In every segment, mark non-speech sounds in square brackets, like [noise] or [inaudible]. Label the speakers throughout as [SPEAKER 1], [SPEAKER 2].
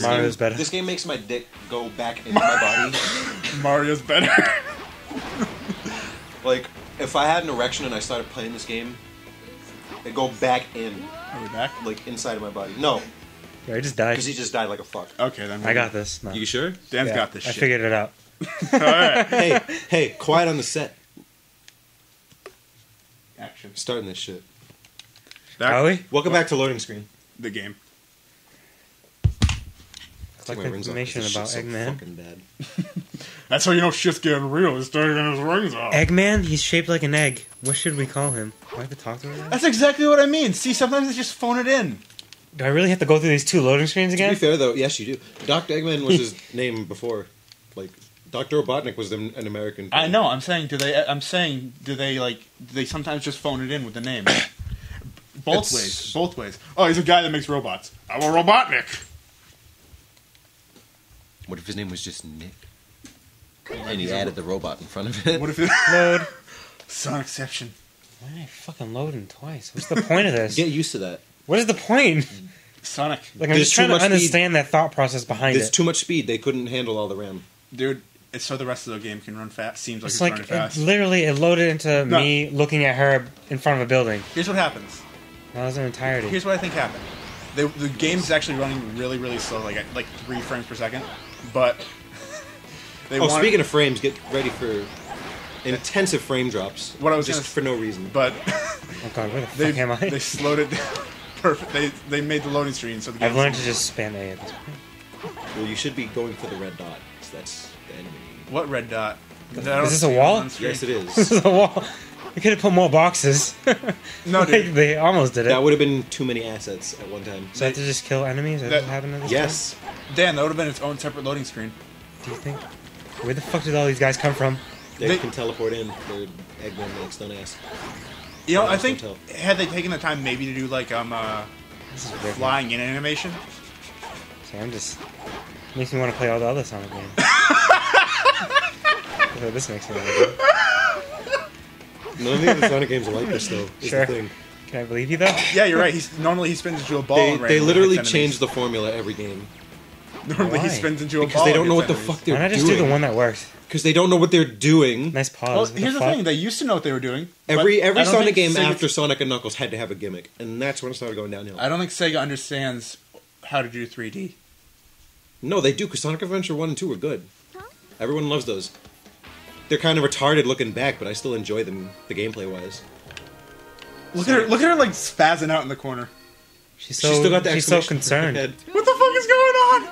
[SPEAKER 1] Mario's better.
[SPEAKER 2] This game makes my dick go back into my body. [laughs]
[SPEAKER 3] Mario's better. [laughs]
[SPEAKER 2] Like, if I had an erection and I started playing this game, it'd go back in,
[SPEAKER 3] Are we back?
[SPEAKER 2] like inside of my body. No,
[SPEAKER 1] Yeah, I just died.
[SPEAKER 2] because he just died like a fuck.
[SPEAKER 3] Okay, then.
[SPEAKER 1] I got this. No.
[SPEAKER 2] You sure?
[SPEAKER 3] Dan's
[SPEAKER 1] Yeah,
[SPEAKER 3] got this
[SPEAKER 1] I figured it out. [laughs]
[SPEAKER 3] All right.
[SPEAKER 2] hey, hey, quiet on the set.
[SPEAKER 3] Action.
[SPEAKER 2] Starting this shit.
[SPEAKER 3] Back
[SPEAKER 1] Are we?
[SPEAKER 2] Welcome back to loading screen.
[SPEAKER 3] the game.
[SPEAKER 2] Take
[SPEAKER 1] Collect
[SPEAKER 2] my rings off,
[SPEAKER 1] information
[SPEAKER 2] 'cause
[SPEAKER 1] about
[SPEAKER 2] this shit's so
[SPEAKER 1] Eggman.
[SPEAKER 2] fucking bad. [laughs]
[SPEAKER 3] That's how you know shit's getting real. He's starting getting his rings off.
[SPEAKER 1] Eggman? He's shaped like an egg. What should we call him? Do I have to talk to him?
[SPEAKER 3] That's exactly what I mean. See, sometimes they just phone it in.
[SPEAKER 1] Do I really have to go through these two loading screens
[SPEAKER 2] To be
[SPEAKER 1] again?
[SPEAKER 2] fair though, yes you do. Dr. Eggman was [laughs] his name before. Like, Dr. Robotnik was an an American.
[SPEAKER 3] I know. I'm saying, do they? I'm saying, do they like? Do they sometimes just phone it in with the name? [coughs] Both
[SPEAKER 2] It's-
[SPEAKER 3] ways. Both ways. Oh, he's a guy that makes robots. I'm a Robotnik.
[SPEAKER 2] What if his name was just Nick? And he added the robot in front of it.
[SPEAKER 3] What if it? [laughs]
[SPEAKER 1] Load.
[SPEAKER 3] Sonicception.
[SPEAKER 1] Why am I fucking loading twice? What's the point of this?
[SPEAKER 2] Get used to that.
[SPEAKER 1] What is the point?
[SPEAKER 3] Sonic.
[SPEAKER 1] Like I'm
[SPEAKER 2] There's
[SPEAKER 1] just trying to
[SPEAKER 2] much speed.
[SPEAKER 1] understand that thought process behind
[SPEAKER 2] There's
[SPEAKER 1] it.
[SPEAKER 2] too much speed. They couldn't handle all the RAM.
[SPEAKER 3] Dude, it's so the rest of the game can run fast. Seems like
[SPEAKER 1] It's
[SPEAKER 3] it's,
[SPEAKER 1] like
[SPEAKER 3] running
[SPEAKER 1] it, literally it loaded into
[SPEAKER 3] No.
[SPEAKER 1] me looking at her in front of a building.
[SPEAKER 3] Here's what happens.
[SPEAKER 1] That was an entirety.
[SPEAKER 3] Here's what I think happened. The, the game's actually running really, really slow, like at like three frames per second. But [laughs] they
[SPEAKER 2] Oh,
[SPEAKER 3] want,
[SPEAKER 2] speaking of frames, get ready for intensive frame drops.
[SPEAKER 3] What I was
[SPEAKER 2] just
[SPEAKER 3] gonna
[SPEAKER 2] for no reason.
[SPEAKER 3] but [laughs]
[SPEAKER 1] oh god, where the
[SPEAKER 3] they
[SPEAKER 1] fuck am I?
[SPEAKER 3] they slowed it down. [laughs] Perfect. They they made the loading screen so the
[SPEAKER 1] I've learned to just spam A at this point.
[SPEAKER 2] Well, you should be going for the red dot. 'cause That's the enemy.
[SPEAKER 3] What red dot?
[SPEAKER 1] Is this a wall?
[SPEAKER 2] Yes, it is. [laughs]
[SPEAKER 1] This
[SPEAKER 2] is.
[SPEAKER 1] is a wall. We could have put more boxes. [laughs]
[SPEAKER 3] No, [laughs]
[SPEAKER 1] Like,
[SPEAKER 3] dude.
[SPEAKER 1] they almost did it.
[SPEAKER 2] that would have been too many assets at one time.
[SPEAKER 1] so I have to just kill enemies? Is that,
[SPEAKER 3] That-
[SPEAKER 1] what happened to this
[SPEAKER 2] Yes.
[SPEAKER 3] Dan, that would have been its own separate loading screen.
[SPEAKER 1] Do you think? Where the fuck did all these guys come from?
[SPEAKER 2] They,
[SPEAKER 3] They-
[SPEAKER 2] can teleport in. They're Eggman likes don't ask.
[SPEAKER 3] You know,
[SPEAKER 2] Yeah,
[SPEAKER 3] I
[SPEAKER 2] I
[SPEAKER 3] think
[SPEAKER 2] can
[SPEAKER 3] had they taken the time maybe to do like um uh,
[SPEAKER 1] This is
[SPEAKER 3] flying in animation,
[SPEAKER 1] See, I'm just makes me want to play all the other Sonic games. That's what this makes me want to do.
[SPEAKER 2] None of the Sonic games are like this, though. Is
[SPEAKER 1] Sure.
[SPEAKER 2] the thing.
[SPEAKER 1] Can I believe you though?
[SPEAKER 3] yeah, you're right. He's normally he spins into a ball.
[SPEAKER 2] They, they literally change the formula every game
[SPEAKER 3] Normally he
[SPEAKER 1] Why?
[SPEAKER 3] spins into a
[SPEAKER 2] because
[SPEAKER 3] ball.
[SPEAKER 2] Because
[SPEAKER 3] they
[SPEAKER 2] don't know what
[SPEAKER 3] hits
[SPEAKER 2] the
[SPEAKER 3] enemies.
[SPEAKER 2] fuck they're doing.
[SPEAKER 1] Why not just
[SPEAKER 2] doing.
[SPEAKER 1] do the one that works?
[SPEAKER 2] Because they don't know what they're doing.
[SPEAKER 1] Nice pause.
[SPEAKER 3] Well, here's the,
[SPEAKER 1] fuck?
[SPEAKER 3] thing: they used to know what they were doing.
[SPEAKER 2] Every every Sonic game
[SPEAKER 3] Sega-
[SPEAKER 2] after Sonic and Knuckles had to have a gimmick, and that's when it started going downhill.
[SPEAKER 3] I don't think Sega understands how to do 3D.
[SPEAKER 2] No, they do because Sonic Adventure One and Two were good. Everyone loves those. They're kind of retarded looking back, but I still enjoy them, the gameplay wise.
[SPEAKER 3] Look at her! Look at her like spazzing out in the corner.
[SPEAKER 1] She's so
[SPEAKER 2] She's still got the
[SPEAKER 1] she's so concerned.
[SPEAKER 2] head.
[SPEAKER 3] What the fuck is going on?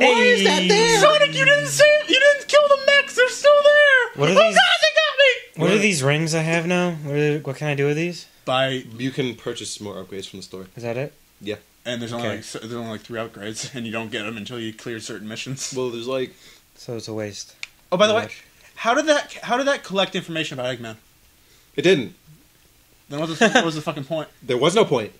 [SPEAKER 1] Why is that there?
[SPEAKER 3] Sonic, you didn't say you didn't kill the mechs. They're still there.
[SPEAKER 1] What are
[SPEAKER 3] oh
[SPEAKER 1] these-
[SPEAKER 3] god, they got me!
[SPEAKER 1] What are these rings I have now? What, are, what can I do with these?
[SPEAKER 3] By
[SPEAKER 2] You can purchase more upgrades from the store.
[SPEAKER 1] Is that it?
[SPEAKER 2] Yeah.
[SPEAKER 3] and there's only
[SPEAKER 1] Okay.
[SPEAKER 3] like, there's only like three upgrades, [laughs] and you don't get them until you clear certain missions.
[SPEAKER 2] Well, there's like
[SPEAKER 1] So it's a waste.
[SPEAKER 3] Oh, by the way,
[SPEAKER 1] Much.
[SPEAKER 3] How did that how did that collect information about Eggman?
[SPEAKER 2] it didn't.
[SPEAKER 3] Then what was the, what was the fucking point? [laughs]
[SPEAKER 2] There was no point.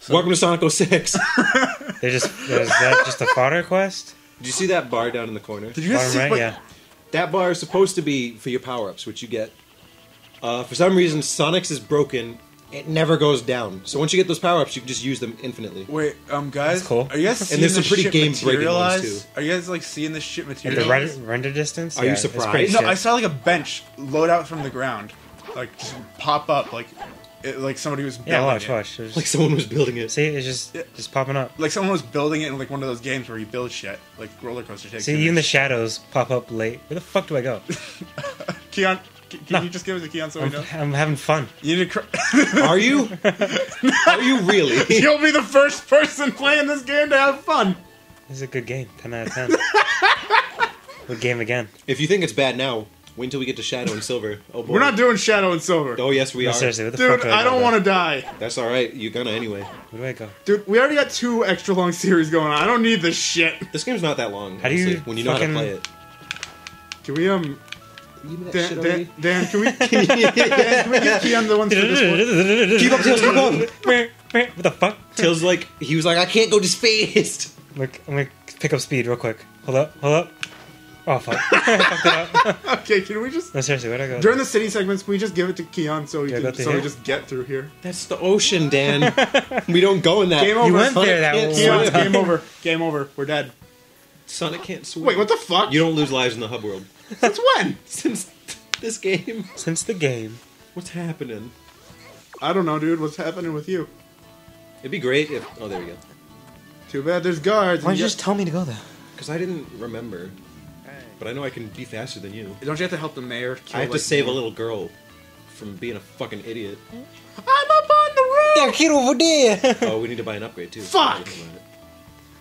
[SPEAKER 3] So-
[SPEAKER 2] Welcome to Sonic 06. [laughs]
[SPEAKER 1] They're just is that just a fodder quest?
[SPEAKER 2] Did you see that bar down in the corner?
[SPEAKER 3] Did you guys
[SPEAKER 1] Bottom
[SPEAKER 3] see?
[SPEAKER 1] right,
[SPEAKER 3] wait,
[SPEAKER 1] yeah.
[SPEAKER 2] That bar is supposed to be for your power ups, which you get. Uh, for some reason, Sonic's is broken. It never goes down. So once you get those power ups, you can just use them infinitely.
[SPEAKER 3] Wait, um, guys,
[SPEAKER 1] That's cool.
[SPEAKER 3] are you guys seeing
[SPEAKER 2] there's some
[SPEAKER 3] this
[SPEAKER 2] pretty
[SPEAKER 3] shit
[SPEAKER 2] game-breaking ones,
[SPEAKER 3] materialize?
[SPEAKER 2] too.
[SPEAKER 3] Are you guys like seeing this shit
[SPEAKER 1] At the render, render distance?
[SPEAKER 2] Are you
[SPEAKER 1] Yeah, it's
[SPEAKER 2] surprised?
[SPEAKER 1] pretty
[SPEAKER 3] No,
[SPEAKER 1] shit.
[SPEAKER 3] I saw like a bench load out from the ground, like just pop up, like it, like somebody was building
[SPEAKER 1] yeah, watch,
[SPEAKER 3] it.
[SPEAKER 1] watch. There's-
[SPEAKER 2] Like someone was building it.
[SPEAKER 1] see, it's just
[SPEAKER 3] Yeah.
[SPEAKER 1] just popping up.
[SPEAKER 3] Like someone was building it in like one of those games where you build shit, like roller coaster type.
[SPEAKER 1] See, even the shadows pop up late. Where the fuck do I go? [laughs]
[SPEAKER 3] Keon, c- can
[SPEAKER 1] No.
[SPEAKER 3] you just give us a Keon so we
[SPEAKER 1] I'm,
[SPEAKER 3] know?
[SPEAKER 1] I'm having fun.
[SPEAKER 3] You need to. Cr- [laughs]
[SPEAKER 2] Are you? [laughs] Are you really?
[SPEAKER 3] You'll be the first person playing this game to have fun.
[SPEAKER 1] This is a good game. 10 out of 10. [laughs] good game again.
[SPEAKER 2] if you think it's bad now, wait until we get to Shadow and Silver. Oh boy.
[SPEAKER 3] We're not doing Shadow and Silver.
[SPEAKER 2] Oh yes, we
[SPEAKER 1] No,
[SPEAKER 2] are.
[SPEAKER 1] seriously, where the
[SPEAKER 3] Dude,
[SPEAKER 1] fuck do I,
[SPEAKER 3] I don't want to die.
[SPEAKER 2] That's all right. You're gonna anyway.
[SPEAKER 1] Where do I go?
[SPEAKER 3] Dude, we already got two extra long series going on. I don't need this shit.
[SPEAKER 2] This game's not that long.
[SPEAKER 1] How do you
[SPEAKER 2] honestly, when you know how to play it?
[SPEAKER 3] Can we um
[SPEAKER 2] Give
[SPEAKER 3] Dan, Dan,
[SPEAKER 2] already.
[SPEAKER 3] Dan can we [laughs] Dan, can we get Keon the ones for this one?
[SPEAKER 2] Keep up, Tails, keep up.
[SPEAKER 1] What the fuck?
[SPEAKER 2] Tails like he was like, I can't go to space.
[SPEAKER 1] Look, I'm gonna pick up speed real quick. Hold up, hold up. Oh fuck! [laughs] I fucked it up. [laughs]
[SPEAKER 4] Okay, can we just
[SPEAKER 1] No, seriously, where'd I go?
[SPEAKER 4] during the city segments? Can we just give it to Keon so we
[SPEAKER 1] Yeah,
[SPEAKER 4] can so we just get through here?
[SPEAKER 2] That's the ocean, Dan. we don't go in that.
[SPEAKER 4] Game over.
[SPEAKER 1] you went there that one.
[SPEAKER 4] Keon, game over. Game over. We're dead.
[SPEAKER 2] Sonic can't swim.
[SPEAKER 4] Wait, what the fuck?
[SPEAKER 2] You don't lose lives in the hub world.
[SPEAKER 4] Since when? [laughs]
[SPEAKER 2] Since this game.
[SPEAKER 1] Since the game.
[SPEAKER 2] What's happening?
[SPEAKER 4] I don't know, dude. What's happening with you?
[SPEAKER 2] It'd be great if. Oh, there we go.
[SPEAKER 4] Too bad there's guards.
[SPEAKER 1] Why
[SPEAKER 4] and
[SPEAKER 1] don't you
[SPEAKER 4] you-
[SPEAKER 1] just tell me to go there?
[SPEAKER 2] Because I didn't remember. But I know I can be faster than you.
[SPEAKER 4] Don't you have to help the mayor? Kill,
[SPEAKER 2] I have to
[SPEAKER 4] like,
[SPEAKER 2] save a little girl from being a fucking idiot.
[SPEAKER 4] I'm up on the roof.
[SPEAKER 1] That kid over there.
[SPEAKER 2] Oh, we need to buy an upgrade too.
[SPEAKER 4] Fuck!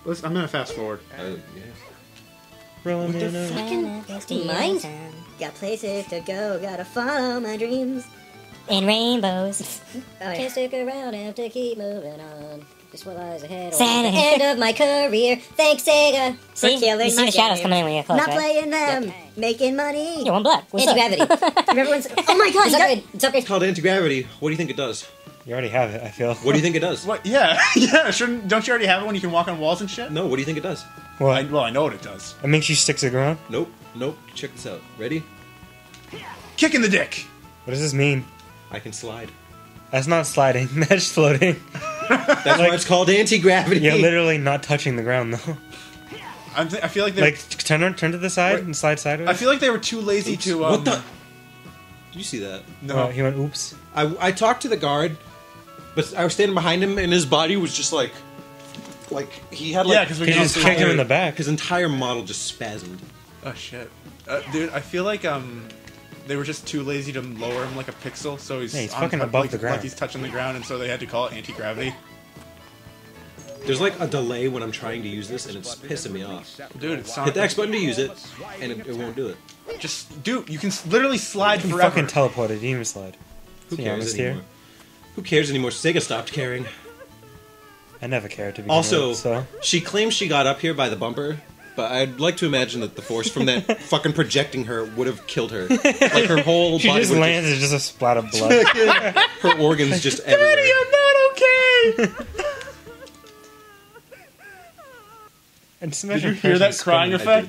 [SPEAKER 4] Listen, I'm gonna fast forward.
[SPEAKER 2] Uh, yeah.
[SPEAKER 1] Rolling in a-
[SPEAKER 5] Fucking wasting mine. Got places to go, gotta follow my dreams.
[SPEAKER 6] and rainbows. [laughs]
[SPEAKER 5] Oh, yeah.
[SPEAKER 6] Can't stick around, have to keep moving on. Just what lies ahead.
[SPEAKER 5] At the end of my career, thanks Sega
[SPEAKER 6] See,
[SPEAKER 5] for killing
[SPEAKER 6] you see
[SPEAKER 5] my
[SPEAKER 6] the shadows
[SPEAKER 5] game.
[SPEAKER 6] coming in when you're close,
[SPEAKER 5] Not
[SPEAKER 6] right?
[SPEAKER 5] playing them, making money.
[SPEAKER 6] You're one blood. What's up?
[SPEAKER 5] Anti-gravity. [laughs] Remember when? Oh my god!
[SPEAKER 6] It's
[SPEAKER 5] you got-
[SPEAKER 6] upgrade. It's upgrade.
[SPEAKER 2] It's called anti gravity. What do you think it does?
[SPEAKER 1] You already have it. I feel.
[SPEAKER 2] What do you think it does?
[SPEAKER 3] What? Yeah, [laughs] yeah. Shouldn't don't you already have it when you can walk on walls and shit?
[SPEAKER 2] No, what do you think it does?
[SPEAKER 3] I, well, I know what it does.
[SPEAKER 1] It makes you stick to the ground.
[SPEAKER 2] Nope. Nope. Check this out. Ready?
[SPEAKER 3] Kick in the dick.
[SPEAKER 1] What does this mean?
[SPEAKER 2] I can slide.
[SPEAKER 1] That's not sliding. [laughs] That's floating.
[SPEAKER 2] That's why it's called anti gravity.
[SPEAKER 1] You're literally not touching the ground though.
[SPEAKER 3] I'm th- I feel like they.
[SPEAKER 1] Like turn turn to the side
[SPEAKER 3] Wait.
[SPEAKER 1] and slide sideways.
[SPEAKER 3] I feel like they were too lazy to. Um,
[SPEAKER 2] what the? Did you see that?
[SPEAKER 3] No.
[SPEAKER 1] Oh, he went oops.
[SPEAKER 2] I, I talked to the guard, but I was standing behind him, and his body was just like, like he had like
[SPEAKER 3] Yeah, 'cause we
[SPEAKER 1] He just
[SPEAKER 3] see
[SPEAKER 1] kicked him in the back.
[SPEAKER 2] his entire model just spasmed.
[SPEAKER 3] Oh shit, uh, dude! I feel like um, they were just too lazy to lower him like a pixel, so he's
[SPEAKER 1] Yeah, he's
[SPEAKER 3] on
[SPEAKER 1] fucking
[SPEAKER 3] top-
[SPEAKER 1] above
[SPEAKER 3] like,
[SPEAKER 1] the ground.
[SPEAKER 3] like he's touching the ground, and so they had to call it anti gravity.
[SPEAKER 2] There's like a delay when I'm trying to use this, and it's pissing me off.
[SPEAKER 3] Dude, it's
[SPEAKER 2] Hit the X button to use it, and it, it won't do it.
[SPEAKER 3] Just dude, you can s- literally slide
[SPEAKER 1] He
[SPEAKER 3] forever.
[SPEAKER 1] fucking teleported. He didn't even slide.
[SPEAKER 2] Who
[SPEAKER 1] To be
[SPEAKER 2] cares
[SPEAKER 1] honest
[SPEAKER 2] anymore?
[SPEAKER 1] Here.
[SPEAKER 2] Who cares anymore? Sega stopped caring.
[SPEAKER 1] I never cared to be
[SPEAKER 2] Also,
[SPEAKER 1] with, so
[SPEAKER 2] she claims she got up here by the bumper, but I'd like to imagine that the force from that [laughs] fucking projecting her would have killed her. Like her whole
[SPEAKER 1] she
[SPEAKER 2] body
[SPEAKER 1] just
[SPEAKER 2] would
[SPEAKER 1] lands as just a splat of blood. [laughs]
[SPEAKER 2] her organs just everywhere.
[SPEAKER 3] not okay. [laughs]
[SPEAKER 1] And
[SPEAKER 3] Did you hear that crying effect?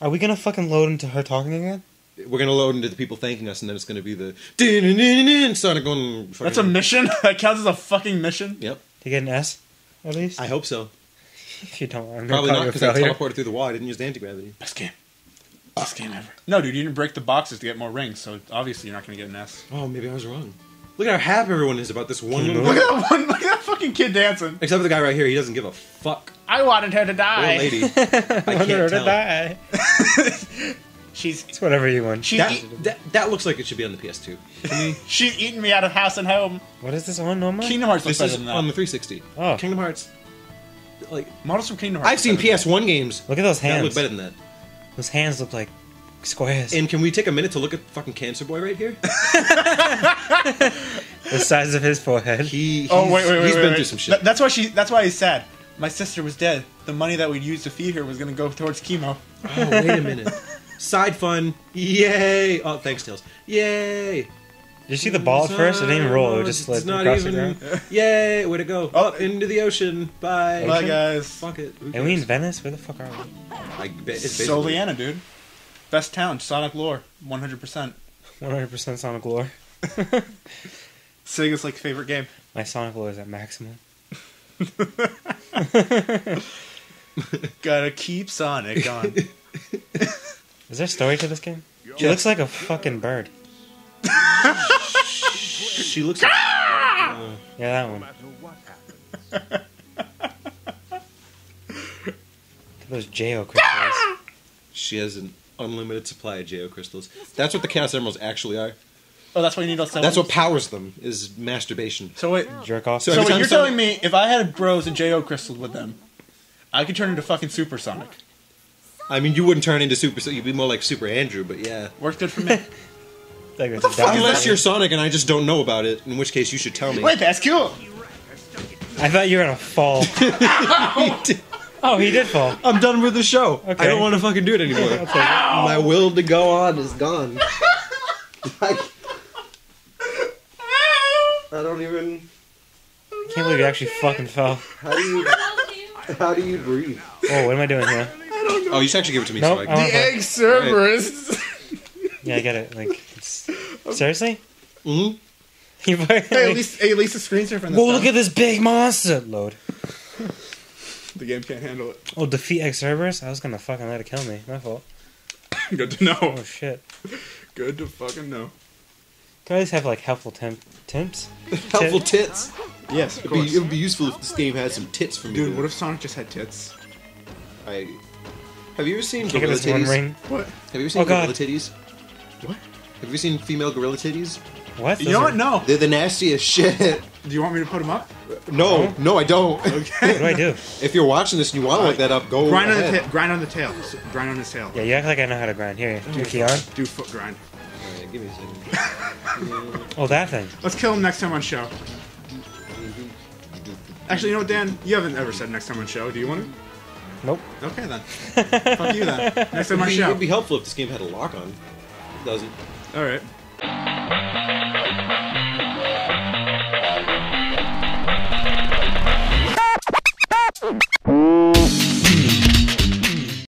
[SPEAKER 1] Are we gonna fucking load into her talking again?
[SPEAKER 2] We're gonna load into the people thanking us, and then it's gonna be the din Sonic going. Fucking,
[SPEAKER 3] That's a mission. [laughs] that counts as a fucking mission.
[SPEAKER 2] Yep,
[SPEAKER 1] To get an S, at least.
[SPEAKER 2] I hope so.
[SPEAKER 1] if [laughs] you don't, I'm gonna
[SPEAKER 2] Probably
[SPEAKER 1] call
[SPEAKER 2] not
[SPEAKER 1] you a
[SPEAKER 2] because I
[SPEAKER 1] failure.
[SPEAKER 2] teleported through the wall. I didn't use the anti gravity.
[SPEAKER 3] Best game. Ah. Best game ever. No, dude, you didn't break the boxes to get more rings, so obviously you're not gonna get an S.
[SPEAKER 2] Oh, maybe I was wrong. Look at how happy everyone is about this one
[SPEAKER 1] Can you
[SPEAKER 2] little.
[SPEAKER 3] Look at that one. Look at that fucking kid dancing.
[SPEAKER 2] Except for the guy right here, he doesn't give a fuck.
[SPEAKER 3] I wanted her to
[SPEAKER 2] Or
[SPEAKER 3] die.
[SPEAKER 2] lady. [laughs] I
[SPEAKER 1] I want her
[SPEAKER 2] can't
[SPEAKER 1] to
[SPEAKER 2] tell.
[SPEAKER 1] die.
[SPEAKER 3] She's
[SPEAKER 1] It's whatever you want.
[SPEAKER 3] she's
[SPEAKER 2] That,
[SPEAKER 3] eat-
[SPEAKER 2] that, that looks like it should be on the PS2. To me,
[SPEAKER 3] she's eating me out of house and home.
[SPEAKER 1] What is this on normal?
[SPEAKER 3] Kingdom Hearts looks
[SPEAKER 2] this
[SPEAKER 3] better
[SPEAKER 2] is
[SPEAKER 3] than that.
[SPEAKER 2] on the 360.
[SPEAKER 1] Oh.
[SPEAKER 2] Kingdom Hearts. Like
[SPEAKER 3] Models from Kingdom Hearts.
[SPEAKER 2] I've seen
[SPEAKER 3] look better than
[SPEAKER 2] PS1 games
[SPEAKER 1] Look at those
[SPEAKER 2] that
[SPEAKER 1] hands.
[SPEAKER 2] look better than that.
[SPEAKER 1] Those hands look like squares.
[SPEAKER 2] And can we take a minute to look at fucking Cancer Boy right here? [laughs]
[SPEAKER 1] the size of his forehead.
[SPEAKER 2] He, he's,
[SPEAKER 3] that. Oh wait, wait, wait.
[SPEAKER 2] he's
[SPEAKER 3] wait,
[SPEAKER 2] been
[SPEAKER 3] wait.
[SPEAKER 2] through some shit.
[SPEAKER 3] Th- that's why she. That's why he's sad. My sister was dead. The money that we'd use to feed her was gonna go towards chemo.
[SPEAKER 2] Oh, wait a minute. [laughs] Side fun. Yay. Oh, thanks, Tails. Yay.
[SPEAKER 1] Did you see the ball at first? It didn't even roll. It just
[SPEAKER 2] It's
[SPEAKER 1] slid
[SPEAKER 2] not
[SPEAKER 1] across
[SPEAKER 2] even.
[SPEAKER 1] the ground.
[SPEAKER 2] Yay. Way to go.
[SPEAKER 3] Oh.
[SPEAKER 2] Up into the ocean. Bye.
[SPEAKER 3] Bye, guys.
[SPEAKER 2] Fuck it. Who
[SPEAKER 1] Are we in
[SPEAKER 2] cares?
[SPEAKER 1] Venice? Where the fuck are we?
[SPEAKER 2] I bet it's basically-
[SPEAKER 3] Soleanna, dude. Best town, Sonic lore, 100%.
[SPEAKER 1] 100% Sonic lore. [laughs]
[SPEAKER 3] Sega's like favorite game.
[SPEAKER 1] My Sonic lore is at maximum. [laughs]
[SPEAKER 3] Gotta keep Sonic on. [laughs]
[SPEAKER 1] Is there a story to this game? She looks like a fucking bird. [laughs]
[SPEAKER 2] She looks like. [laughs]
[SPEAKER 1] Yeah, that one. Look [laughs] at those J.O. crystals.
[SPEAKER 2] She has an unlimited supply of Geo crystals. That's what the Chaos Emeralds actually are.
[SPEAKER 3] oh, that's why you need all seven.
[SPEAKER 2] That's what powers them is masturbation.
[SPEAKER 3] So wait.
[SPEAKER 1] Jerk off.
[SPEAKER 2] So
[SPEAKER 3] So wait, you're
[SPEAKER 2] Sonic-
[SPEAKER 3] telling me if I had a bros and Jo crystals with them, I could turn into fucking Super Sonic.
[SPEAKER 2] I mean, you wouldn't turn into Super. So you'd be more like Super Andrew, but yeah.
[SPEAKER 3] Works good for me. [laughs]
[SPEAKER 1] Like,
[SPEAKER 3] the fuck
[SPEAKER 2] Unless you're Sonic and I just don't know about it, in which case you should tell me.
[SPEAKER 3] wait, that's cool.
[SPEAKER 1] I thought you were gonna fall. [laughs] oh, he did fall.
[SPEAKER 2] I'm done with the show.
[SPEAKER 1] Okay.
[SPEAKER 2] I don't want to fucking do it anymore. [laughs] My will to go on is gone. Like, I don't even.
[SPEAKER 1] I can't believe you actually fucking fell.
[SPEAKER 2] How do you? How do you breathe?
[SPEAKER 1] Oh, what am I doing here?
[SPEAKER 3] I don't
[SPEAKER 2] Oh, you should actually give it to me.
[SPEAKER 1] Nope,
[SPEAKER 2] so I
[SPEAKER 1] I
[SPEAKER 2] can...
[SPEAKER 3] The egg Cerberus.
[SPEAKER 1] Yeah, I get it. Like, it's... [laughs] seriously?
[SPEAKER 2] Mm-hmm. [laughs]
[SPEAKER 1] You fucking-
[SPEAKER 3] hey, at least, hey, at least the screens are from the
[SPEAKER 1] Whoa, look at this big monster! Load. [laughs]
[SPEAKER 3] The game can't handle it.
[SPEAKER 1] Oh, defeat Egg Cerberus? I was gonna fucking let it kill me. My fault.
[SPEAKER 3] Good to know.
[SPEAKER 1] Oh shit.
[SPEAKER 3] Good to fucking know.
[SPEAKER 1] Can I just have like helpful temp temps?
[SPEAKER 2] helpful tits.
[SPEAKER 3] Yes, of
[SPEAKER 2] It'd be,
[SPEAKER 3] course.
[SPEAKER 2] it would be useful if this game had some tits for me.
[SPEAKER 3] Dude, what if Sonic just had tits?
[SPEAKER 2] I have you ever seen
[SPEAKER 1] Can I
[SPEAKER 2] gorilla
[SPEAKER 1] this one
[SPEAKER 2] titties?
[SPEAKER 1] ring?
[SPEAKER 3] What?
[SPEAKER 2] Have you ever seen
[SPEAKER 1] Oh, God.
[SPEAKER 2] titties?
[SPEAKER 3] What?
[SPEAKER 2] Have you seen female gorilla titties?
[SPEAKER 1] What?
[SPEAKER 3] You
[SPEAKER 1] Those
[SPEAKER 3] know
[SPEAKER 1] are-
[SPEAKER 3] what? No.
[SPEAKER 2] They're the nastiest shit. [laughs]
[SPEAKER 3] Do you want me to put them up?
[SPEAKER 2] No, no, I don't. Okay.
[SPEAKER 1] What do I do? [laughs]
[SPEAKER 2] if you're watching this and you want to look that up, go
[SPEAKER 3] Grind on the
[SPEAKER 2] ahead.
[SPEAKER 3] tail. Grind on the tail. S- Grind on his tail.
[SPEAKER 1] Yeah, you act like I know how to grind. Here, do Keon.
[SPEAKER 3] Do foot grind.
[SPEAKER 2] Alright, give me a second. [laughs]
[SPEAKER 1] Oh, that thing.
[SPEAKER 3] Let's kill him next time on show. Actually, you know what, Dan? You haven't ever said next time on show. Do you want
[SPEAKER 1] Nope.
[SPEAKER 3] Okay then. Fuck you then. [laughs] Next time on
[SPEAKER 2] It'd
[SPEAKER 3] show.
[SPEAKER 2] it'd be helpful if this game had a lock on. It doesn't.
[SPEAKER 3] All right.